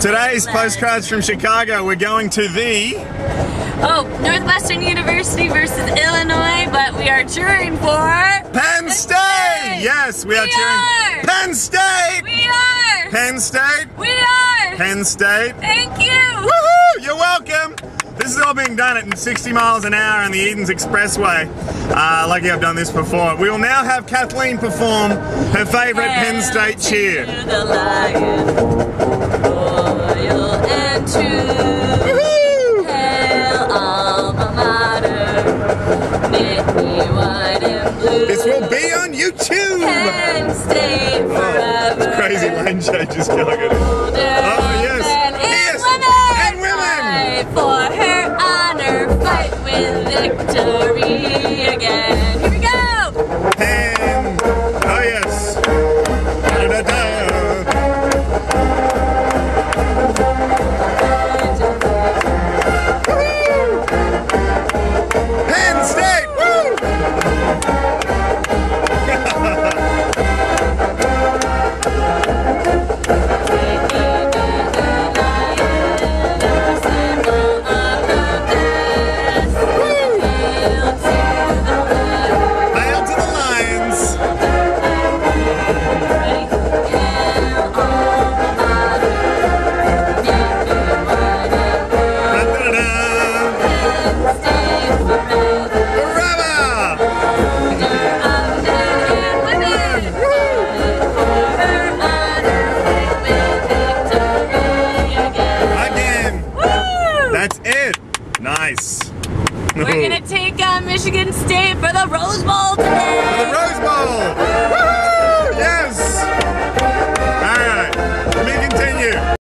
Today's postcards from Chicago. We're going to the. Oh, Northwestern University versus Illinois, but we are cheering for. Penn State! State! Yes, we, are We cheering. are! Penn State! We are! Penn State! We are! Penn State! Thank you! Woohoo! You're welcome! This is all being done at 60 miles an hour on the Edens Expressway. Uh, lucky I've done this before. We will now have Kathleen perform her favourite Penn State cheer. This will be on YouTube! State Oh, forever. crazy lane changes going on. Oh yes. And Yes. women! And women! For her honor, fight with victory Nice. We're gonna take on Michigan State for the Rose Bowl